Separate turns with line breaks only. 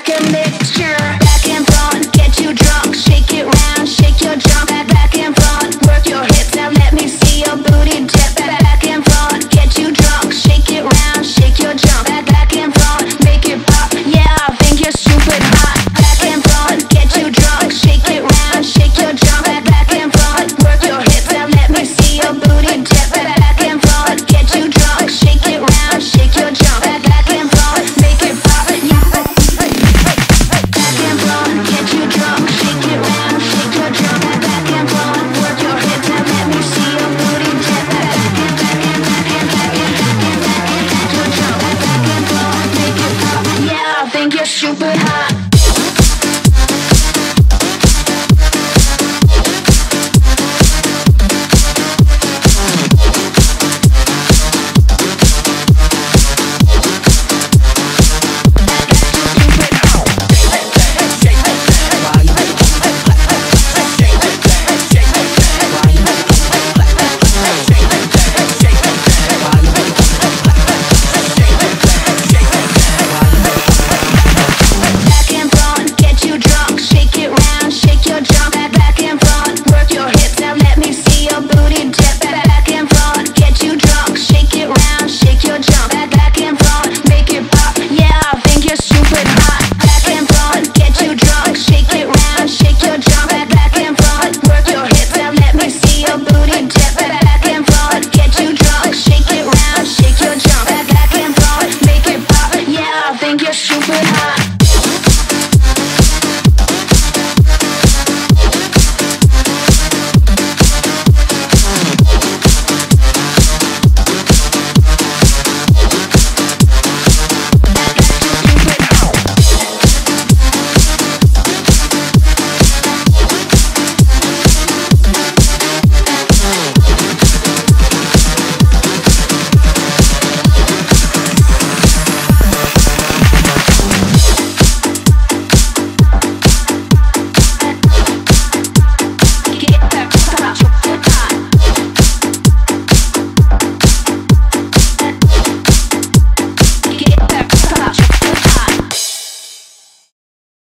picture, drown in high.